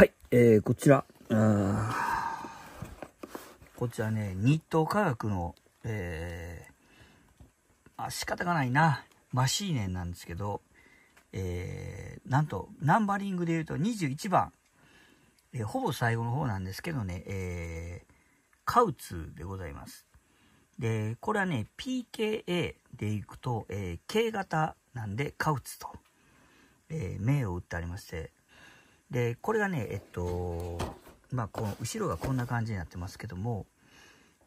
はい、えー、こちら。こちらね、日東科学の、えー、あ、仕方がないな。マシーネンなんですけど、えー、なんと、ナンバリングで言うと21番、えー、ほぼ最後の方なんですけどね、えー、カウツでございます。で、これはね、PKA でいくと、えー、K 型なんで、カウツと、えー、銘を打ってありまして、で、これがね、えっと、まあ、この後ろがこんな感じになってますけども、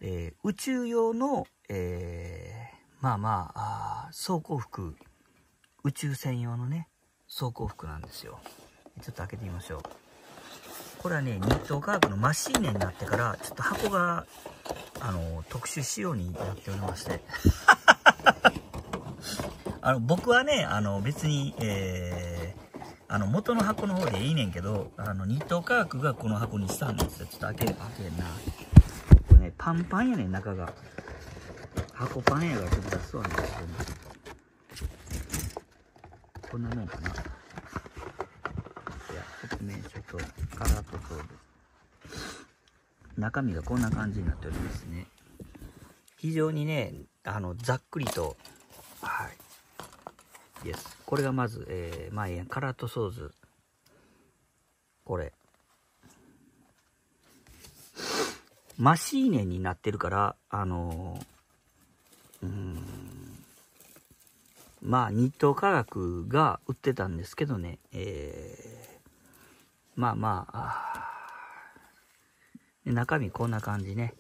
えー、宇宙用の、えー、まあまあ装甲服、宇宙船用のね、装甲服なんですよ。ちょっと開けてみましょう。これはね、日東科学のマシーネになってから、ちょっと箱が、あの、特殊仕様になっておりまして。あの、僕はね、あの、別に、えー、あの、元の箱の方でいいねんけど、あの、日東科学がこの箱にしたんですよ。ちょっと開け、開けんな。これね、パンパンやねん、中が。箱パンやがちょっと出すわね、こんなもんかな。いや、説明書とカラー塗装です。中身がこんな感じになっておりますね。非常にね、あの、ざっくりと、はい。です。これがまず、えー、まあいいや、カラー塗装図。これ。マシーネになってるから、あのーうんまあ日東科学が売ってたんですけどね、えー、まあまあ中身こんな感じね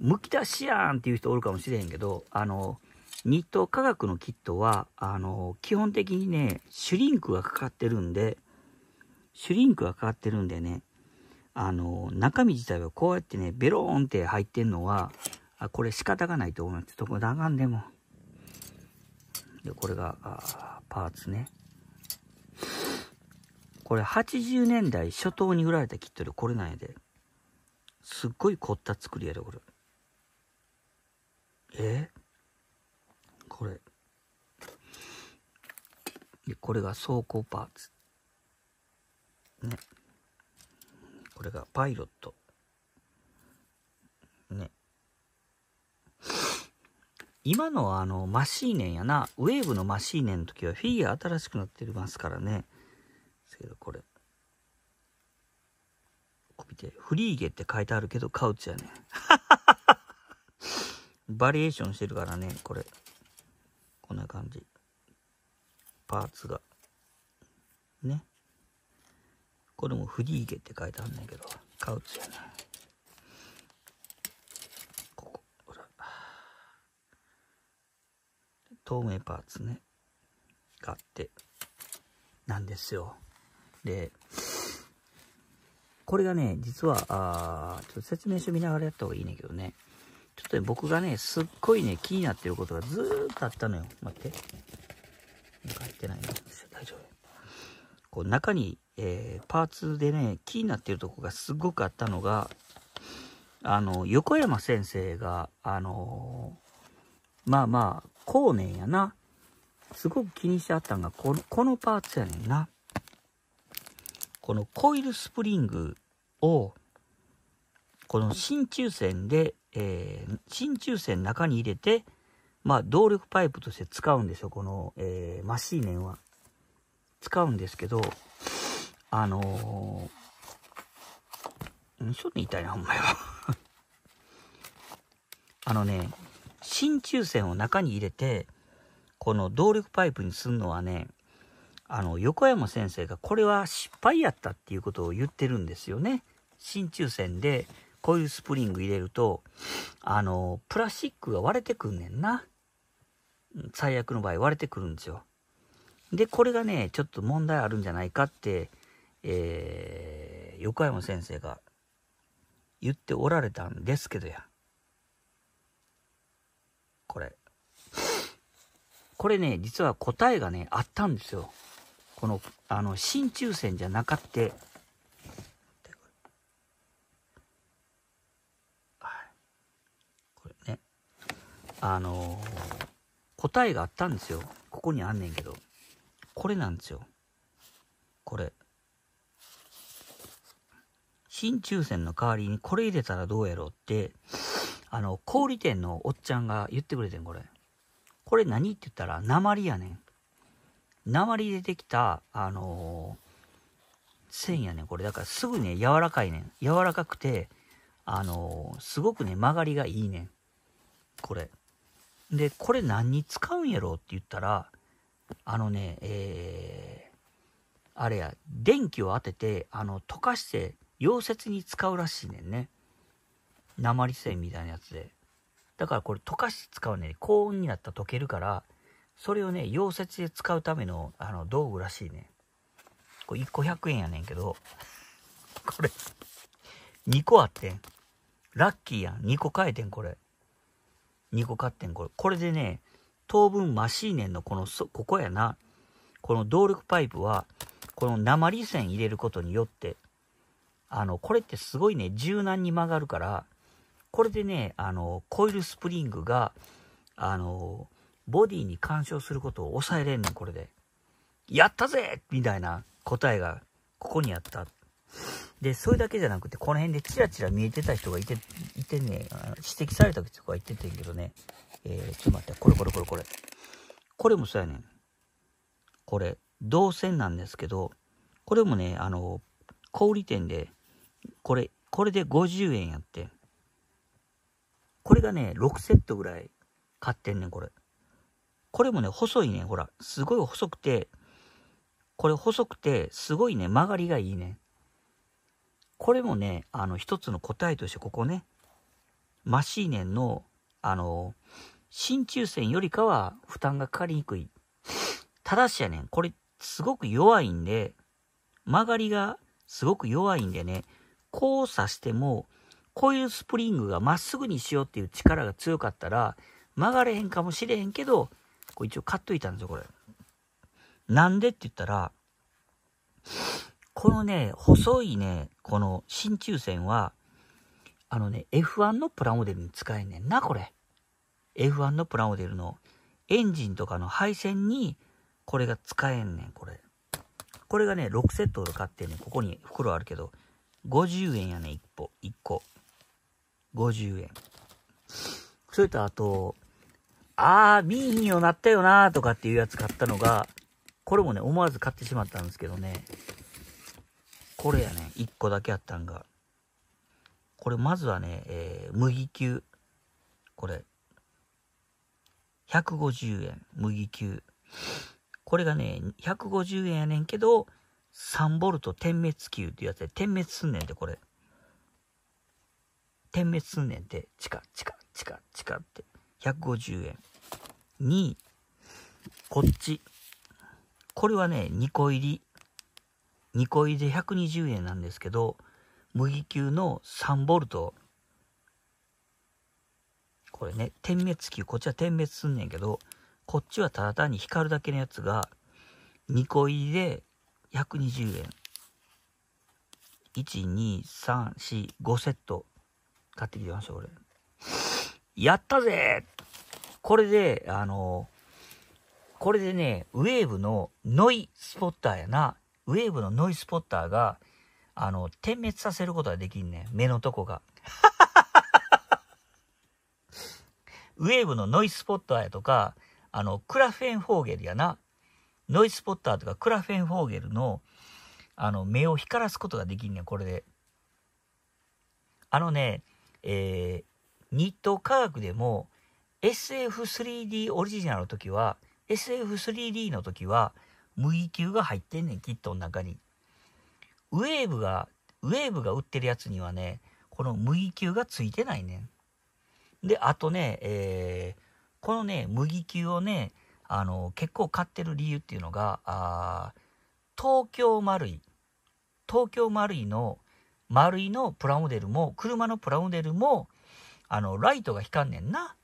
むき出しやんっていう人おるかもしれへんけどあの日東科学のキットはあの基本的にねシュリンクがかかってるんでシュリンクがかかってるんでねあの中身自体はこうやってねベローンって入ってんのはあ、これ仕方がないと思います。ちょっとこれ長んでも。で、これが、あパーツね。これ80年代初頭に売られたキットでこれなんやで。すっごい凝った作りやで、これ。えこれ。これが走行パーツ。ね。これがパイロット。ね。今のあの、マシーネンやな。ウェーブのマシーネンの時はフィギュア新しくなってますからね。ですけど、これ。こ見て、フリーゲって書いてあるけど、カウチやね。バリエーションしてるからね、これ。こんな感じ。パーツが。ね。これもフリーゲって書いてあるんだけど、カウチやね。透明パーツね、があって、なんですよ。で、これがね、実は、あちょっと説明書見ながらやった方がいいねんけどね、ちょっとね、僕がね、すっごいね、気になってることがずーっとあったのよ。待って。てないの大丈夫。こう、中に、えー、パーツでね、気になってるとこがすごくあったのが、あの、横山先生が、あのー、まあまあ、後年やな。すごく気にしてあったんが、この、このパーツやねんな。このコイルスプリングを、この真鍮線で、えー、真鍮線中に入れて、まあ、動力パイプとして使うんですよ、この、えー、マシーネンは。使うんですけど、あのー、ちょっと痛いな、ほんまよ。あのね、真鍮線を中に入れて、この動力パイプにすんのはね、あの、横山先生がこれは失敗やったっていうことを言ってるんですよね。真鍮線でこういうスプリング入れると、あの、プラスチックが割れてくんねんな。最悪の場合割れてくるんですよ。で、これがね、ちょっと問題あるんじゃないかって、えー、横山先生が言っておられたんですけどや。これ。これね、実は答えがね、あったんですよ。この、あの、真鍮線じゃなかって、これね、あの、答えがあったんですよ。ここにあんねんけど。これなんですよ。これ。新抽選の代わりにこれ入れたらどうやろうって、あの、小売店のおっちゃんが言ってくれてん、これ。これ何って言ったら、鉛やねん。鉛でできた、あのー、線やねん、これ。だからすぐね、柔らかいねん。柔らかくて、あのー、すごくね、曲がりがいいねん。これ。で、これ何に使うんやろうって言ったら、あのね、えー、あれや、電気を当てて、あの、溶かして、溶接に使うらしいねんね。鉛線みたいなやつで。だからこれ溶かして使うね、高温になったら溶けるから、それをね、溶接で使うためのあの道具らしいね。これ1個100円やねんけど、これ、2個あってん。ラッキーやん。2個買えてん、これ。2個買ってん、これ。これでね、当分マシーネンのこの、ここやな。この動力パイプは、この鉛線入れることによって、あの、これってすごいね、柔軟に曲がるから、これでね、あの、コイルスプリングが、あの、ボディに干渉することを抑えれんねん、これで。やったぜみたいな答えが、ここにあった。で、それだけじゃなくて、この辺でチラチラ見えてた人がいて、いてね、指摘された人が言っててんけどね、えー、ちょっと待って、これこれこれこれ。これもそうやねん。これ、銅線なんですけど、これもね、あの、小売店で、これ、これで50円やって。これがね、6セットぐらい買ってんねん、これ。これもね、細いね、ほら。すごい細くて、これ細くて、すごいね、曲がりがいいね。これもね、あの、一つの答えとしてここね、マシーネンの、あの、真鍮線よりかは負担がかかりにくい。ただしやねん、これすごく弱いんで、曲がりがすごく弱いんでね、こう刺しても、こういうスプリングがまっすぐにしようっていう力が強かったら、曲がれへんかもしれへんけど、これ一応買っといたんですよ、これ。なんでって言ったら、このね、細いね、この真鍮線は、あのね、F1 のプラモデルに使えんねんな、これ。F1 のプラモデルのエンジンとかの配線に、これが使えんねん、これ。これがね、6セットで買ってね、ここに袋あるけど、50円やね、1個。1個。50円。それとあと、あー、見ーひんよなったよなーとかっていうやつ買ったのが、これもね、思わず買ってしまったんですけどね。これやね、1個だけあったんが。これまずはね、えー、麦球。これ。150円、麦球。これがね、150円やねんけど、3ボルト点滅球ってやつで点滅すんねんて、これ。点滅すんねんて、チカチカチカチカって。150円。に、こっち。これはね、2個入り。2個入りで120円なんですけど、麦球の3ボルト。これね、点滅球、こっちは点滅すんねんけど、こっちはただ単に光るだけのやつが、2個入りで120円。1、2、3、4、5セット買ってきてました、これ。やったぜこれで、あの、これでね、ウェーブのノイスポッターやな。ウェーブのノイスポッターが、あの、点滅させることができんねん。目のとこが。ウェーブのノイスポッターやとか、あの、クラフェンフォーゲルやな。ノイスポッターとかクラフェンフォーゲルの、あの、目を光らすことができんねん、これで。あのね、えー、ニット科学でも SF3D オリジナルの時は SF3D の時は麦球が入ってんねんキットの中に。ウェーブがウェーブが売ってるやつにはねこの麦球がついてないねん。であとね、えー、このね麦球をねあの結構買ってる理由っていうのがあ東京丸い東京丸いの丸いのプラモデルも車のプラモデルもあの、ライトが光んねんな。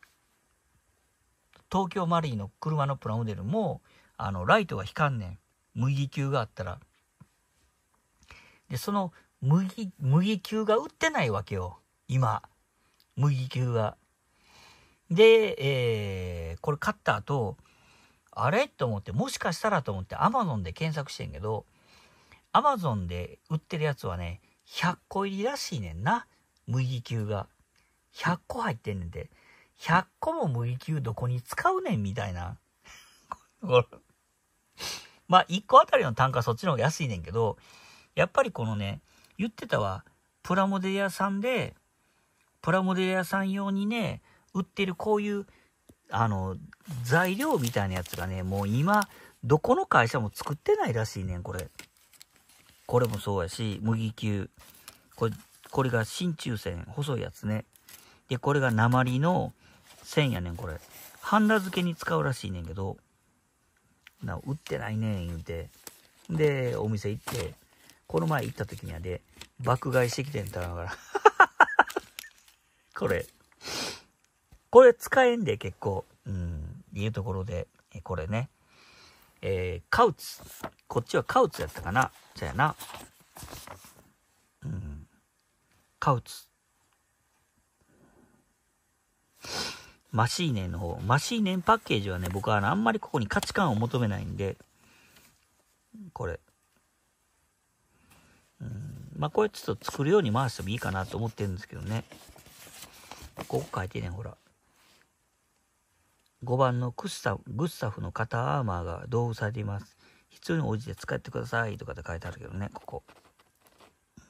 東京マリーの車のプラモデルも、あの、ライトが光んねん。麦球があったら。で、その麦、麦球が売ってないわけよ。今。麦球が。で、えー、これ買った後、あれ？と思って、もしかしたらと思って Amazon で検索してんけど、Amazon で売ってるやつはね、100個入りらしいねんな。麦球が。100個入ってんねんで。100個も麦球どこに使うねんみたいな。まあ、1個あたりの単価そっちの方が安いねんけど、やっぱりこのね、言ってたわ、プラモデル屋さんで、プラモデル屋さん用にね、売ってるこういう、あの、材料みたいなやつがね、もう今、どこの会社も作ってないらしいねん、これ。これもそうやし、麦球。これ、これが真鍮線、細いやつね。で、これが鉛の線やねん、これ。ハンダ付けに使うらしいねんけど、な、売ってないねん、言うて。で、お店行って、この前行った時にはで、爆買いしてきてんだから。これ。これ使えんで、結構。うん、いうところで、これね。えー、カウツ。こっちはカウツやったかな。そやな。うん。カウツ。マシーネンの方。マシーネンパッケージはね、僕はあんまりここに価値観を求めないんで、これ。うん。まあ、これちょっと作るように回してもいいかなと思ってるんですけどね。ここ書いてね、ほら。5番のクスタグスタフの肩アーマーが同封されています。必要に応じて使ってくださいとかって書いてあるけどね、ここ。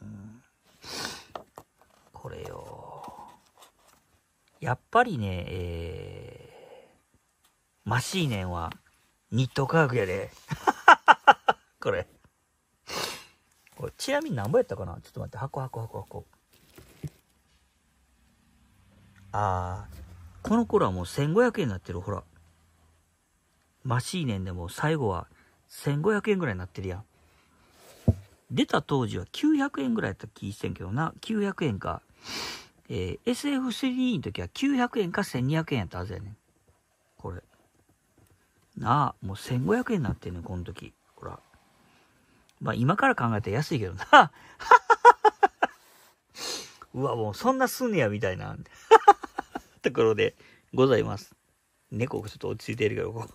うん、これよ。やっぱりね、えー、マシーネンはニット科学やで。これ。これ、ちなみに何ぼやったかな？ちょっと待って、箱箱箱箱。あー。この頃はもう1500円になってる、ほら。マシーネンでも最後は1500円ぐらいになってるやん。出た当時は900円ぐらいやった気してんけどな。900円か。えー、SF3 の時は900円か1200円やったはずやねん。これ。なあ、もう1500円になってんねん、この時。ほら。まあ今から考えたら安いけどな。うわ、もうそんなすんねや、みたいな。ところでございます。猫がちょっと落ち着いてるけど、